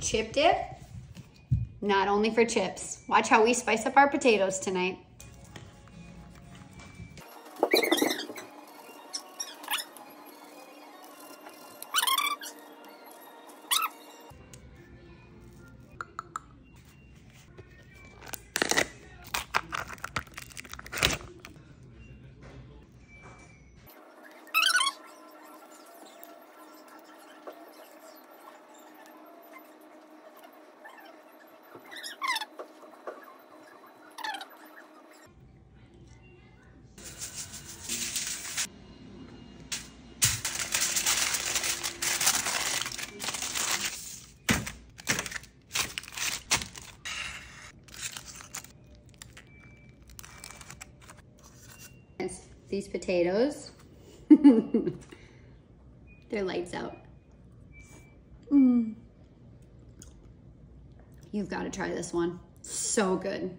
chip dip, not only for chips. Watch how we spice up our potatoes tonight. These potatoes, they're lights out. Mm. You've got to try this one. So good.